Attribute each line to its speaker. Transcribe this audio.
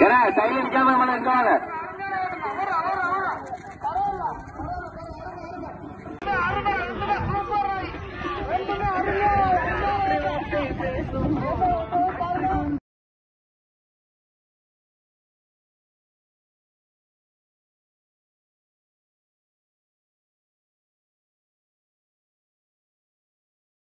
Speaker 1: ஏன்னா silent camera மேல இருக்காங்க